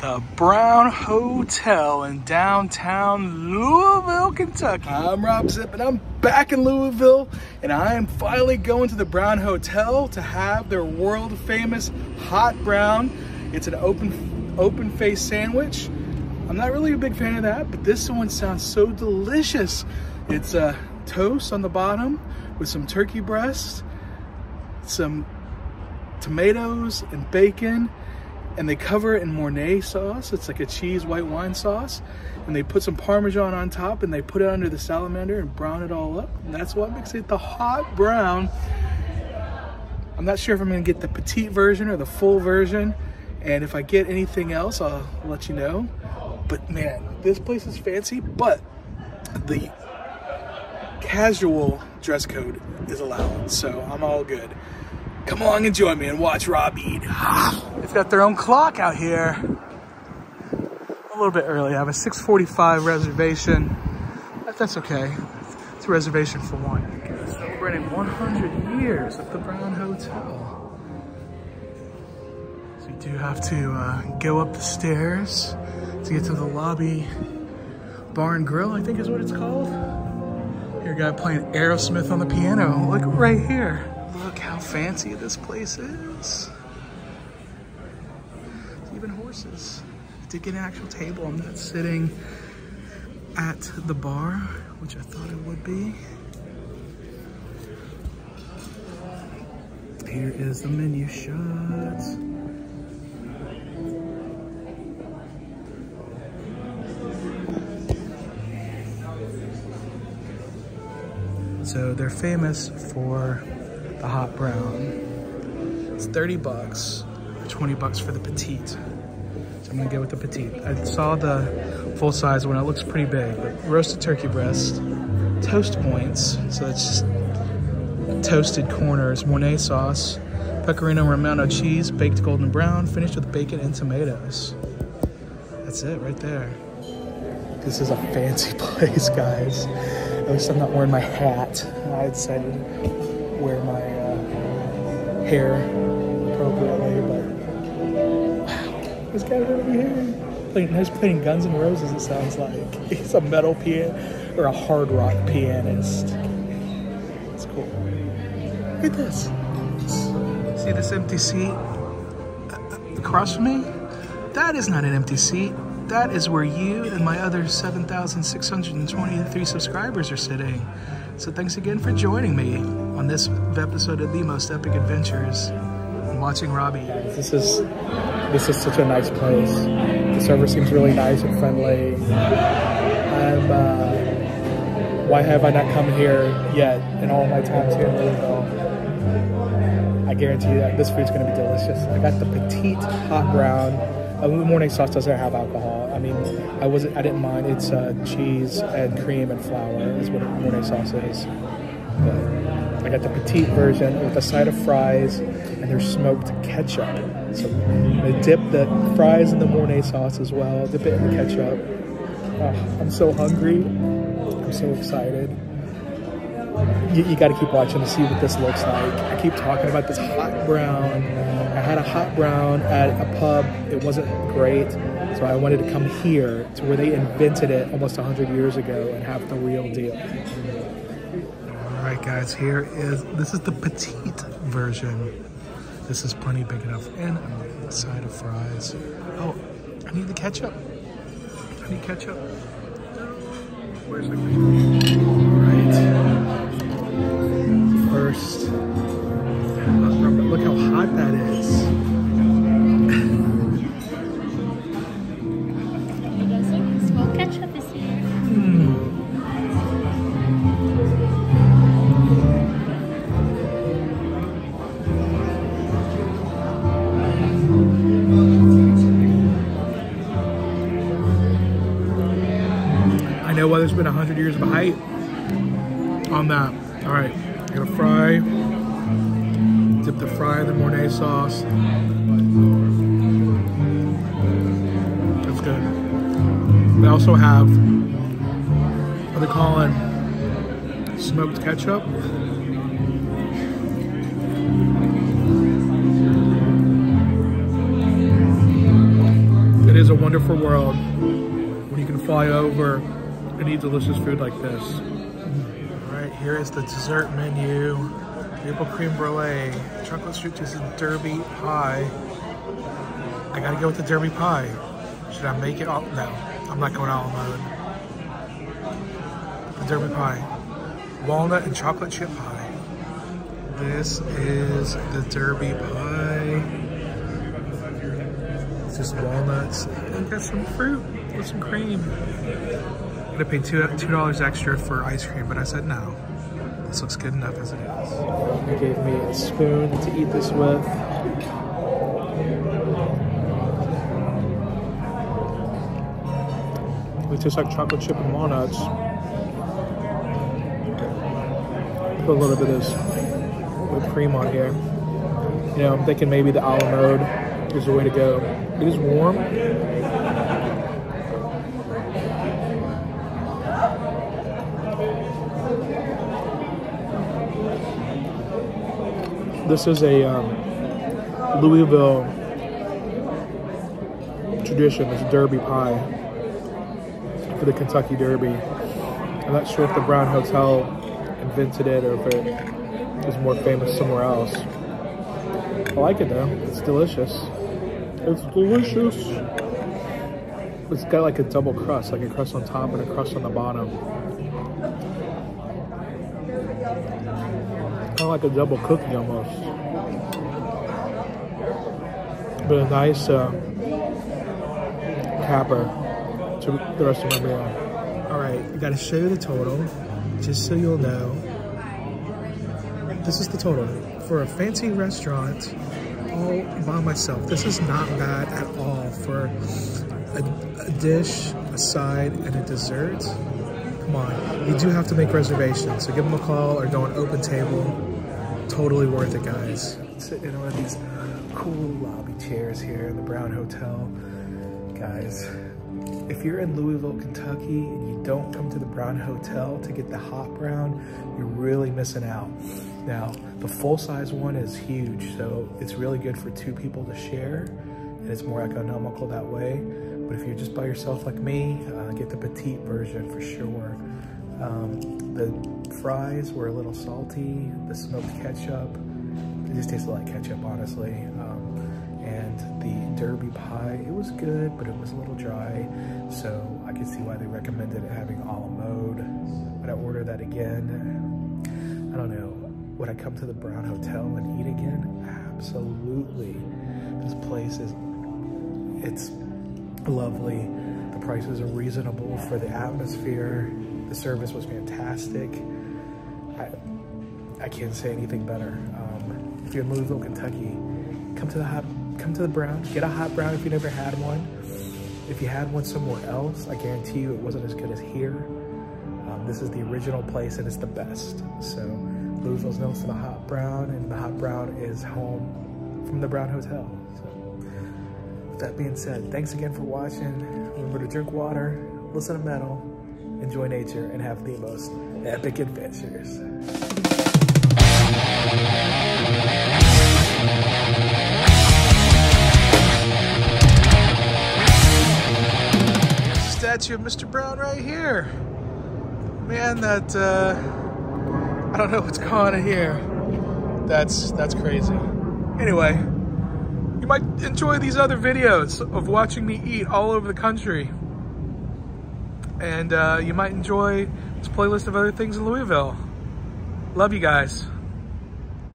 the Brown Hotel in downtown Louisville, Kentucky. I'm Robb Zipp and I'm back in Louisville and I am finally going to the Brown Hotel to have their world famous hot brown. It's an open open face sandwich. I'm not really a big fan of that, but this one sounds so delicious. It's a uh, toast on the bottom with some turkey breast, some tomatoes and bacon, and they cover it in Mornay sauce. It's like a cheese white wine sauce. And they put some Parmesan on top and they put it under the salamander and brown it all up. And that's what makes it the hot brown. I'm not sure if I'm gonna get the petite version or the full version. And if I get anything else, I'll let you know. But man, this place is fancy, but the casual dress code is allowed. So I'm all good. Come along and join me and watch Robb eat. Got their own clock out here. A little bit early. I have a 645 reservation. That's okay. It's a reservation for one. Celebrating 100 years of the Brown Hotel. So you do have to uh, go up the stairs to get to the lobby bar and grill, I think is what it's called. Here, guy playing Aerosmith on the piano. Look right here. Look how fancy this place is. Even horses. Did get an actual table. I'm not sitting at the bar, which I thought it would be. Here is the menu shot. So they're famous for the hot brown. It's 30 bucks, 20 bucks for the petite. So I'm gonna go with the petite. I saw the full size one, it looks pretty big, but roasted turkey breast, toast points, so it's just toasted corners, Mornay sauce, pecorino romano cheese, baked golden brown, finished with bacon and tomatoes. That's it right there. This is a fancy place, guys. At least I'm not wearing my hat. I decided to wear my uh, hair appropriately, this guy's over here playing, he's playing Guns N' Roses, it sounds like. He's a metal pianist or a hard rock pianist. It's cool. Look at this. See this empty seat across from me? That is not an empty seat. That is where you and my other 7,623 subscribers are sitting. So thanks again for joining me on this episode of The Most Epic Adventures and watching Robbie. This is this is such a nice place. The server seems really nice and friendly. I'm, uh, why have I not come here yet in all my times here in Louisville? I guarantee you that this food's gonna be delicious. I got the petite hot brown. Uh, Mornay sauce doesn't have alcohol. I mean, I wasn't, I didn't mind. It's uh, cheese and cream and flour is what Mornay sauce is. But I got the petite version with a side of fries there's smoked ketchup. So I dip the fries in the Mornay sauce as well. Dip it in the ketchup. Oh, I'm so hungry. I'm so excited. You, you got to keep watching to see what this looks like. I keep talking about this hot brown. I had a hot brown at a pub. It wasn't great. So I wanted to come here to where they invented it almost 100 years ago and have the real deal. All right, guys, here is, this is the petite version. This is plenty big enough. And a side of fries. Oh, I need the ketchup. I need ketchup. Where's the ketchup? All right. First, look how hot that is. Years of height on that. All right, gonna fry, dip the fry in the Mornay sauce. That's good. They also have, what they call it, smoked ketchup. It is a wonderful world when you can fly over and eat delicious food like this. All right, here is the dessert menu. Maple cream brulee, chocolate strip cheese, derby pie. I gotta go with the derby pie. Should I make it all? No, I'm not going all mode. The derby pie. Walnut and chocolate chip pie. This is the derby pie. It's just walnuts and got some fruit with some cream. I'm gonna pay two dollars extra for ice cream, but I said no. This looks good enough as it is. They gave me a spoon to eat this with. It tastes like chocolate chip and walnuts. Put a little bit of whipped cream on here. You know, I'm thinking maybe the a la mode is the way to go. It is warm. This is a um, Louisville tradition. It's Derby pie for the Kentucky Derby. I'm not sure if the Brown Hotel invented it or if it is more famous somewhere else. I like it though. It's delicious. It's delicious. It's got like a double crust, like a crust on top and a crust on the bottom. Kind of like a double cookie almost. But a nice uh, capper to the rest of my meal. All right, I gotta show you the total, just so you'll know. This is the total. For a fancy restaurant, all by myself, this is not bad at all for a, a dish, a side, and a dessert. Come on, you do have to make reservations, so give them a call or go on OpenTable. Totally worth it, guys. Sit in one of these cool lobby chairs here in the Brown Hotel. Guys, if you're in Louisville, Kentucky, and you don't come to the Brown Hotel to get the hot brown, you're really missing out. Now, the full-size one is huge, so it's really good for two people to share, and it's more economical that way. But if you're just by yourself like me, uh, get the petite version for sure. Um, the fries were a little salty, the smoked ketchup, it just tasted like ketchup, honestly. Um, and the derby pie, it was good, but it was a little dry. So I can see why they recommended having a la mode. Would I order that again? I don't know. Would I come to the Brown Hotel and eat again? Absolutely. This place is, it's lovely. The prices are reasonable for the atmosphere. The service was fantastic. I, I can't say anything better. Um, if you're in Louisville, Kentucky, come to the hot, come to the Brown. Get a hot brown if you never had one. If you had one somewhere else, I guarantee you it wasn't as good as here. Um, this is the original place and it's the best. So Louisville's known for the hot brown, and the hot brown is home from the Brown Hotel. So that being said, thanks again for watching. Remember to drink water, listen to metal, enjoy nature, and have the most epic adventures. Statue of Mr. Brown right here. Man, that, uh, I don't know what's going on here. That's, that's crazy. Anyway, might enjoy these other videos of watching me eat all over the country. And uh, you might enjoy this playlist of other things in Louisville. Love you guys.